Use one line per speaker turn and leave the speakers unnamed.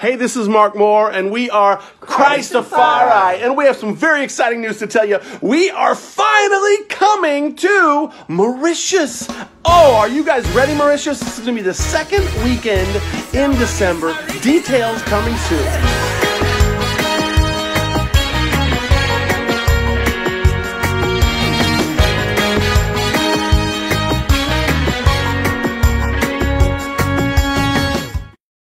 Hey, this is Mark Mohr, and we are Christafari, and we have some very exciting news to tell you. We are finally coming to Mauritius. Oh, are you guys ready, Mauritius? This is going to be the second weekend in December. Details coming soon.